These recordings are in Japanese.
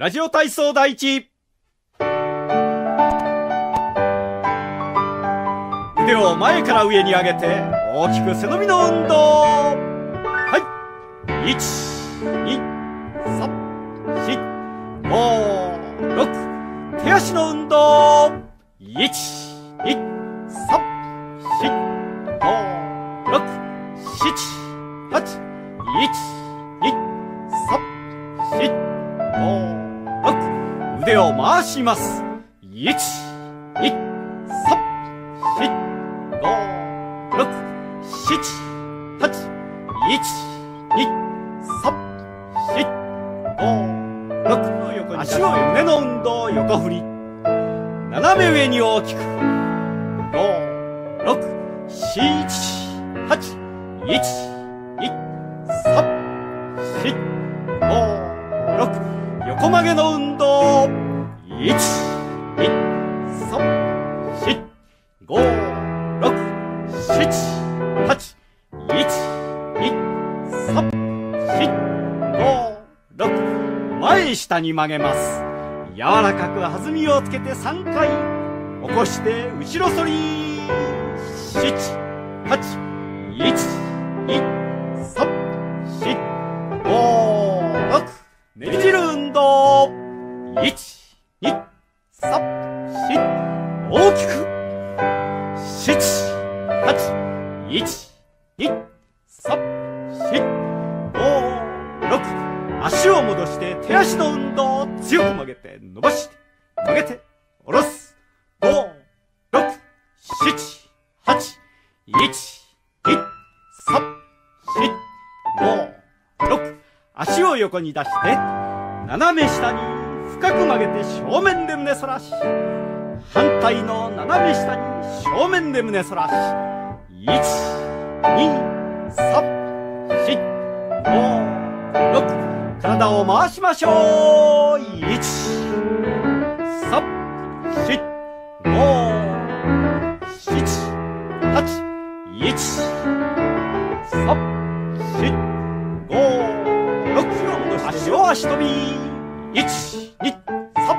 ラジオ体操第一。腕を前から上に上げて、大きく背伸びの運動。はい。1、2、3、4、5、6。手足の運動。1、6。腕を回します。1、2、3、4、5、6、7、8。1、2、3、4、5、6の。横に足を胸の運動、横振り。斜め上に大きく。5、6、7、8。1、2、3、4、5、6。横曲げの運動。1、2、3、4、5、6、7、8。1、2、3、4、5、6。前下に曲げます。柔らかく弾みをつけて3回。起こして後ろ反り。7、2、3、4。大きく。7、8、1、2、3、4、5、6。足を戻して手足の運動を。強く曲げて伸ばして。曲げて、下ろす。5、6、7、8、1、2、3、4、5、6。足を横に出して、斜め下に深く曲げて正面で胸反らし。反対の斜め下に正面で胸反らし。1、2、3、4、5、体を回しましょう。1、3、4、5、7、8、1、3、4、5、6。足を足跳び。1、2、3、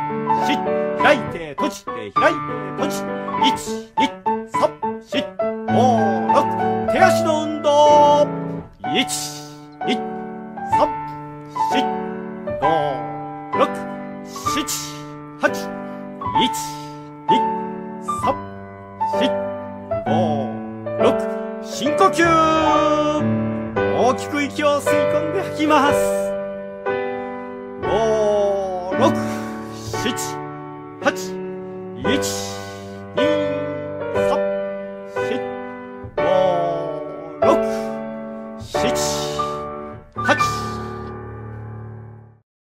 4。開いて、閉じて、開いて、閉じて。1、2、3、4、5、6。手足の運動。1、2、3、4、5、6、7、8。1、2、3、4、5、6。深呼吸大きく息を吸い込んで吐きます。67812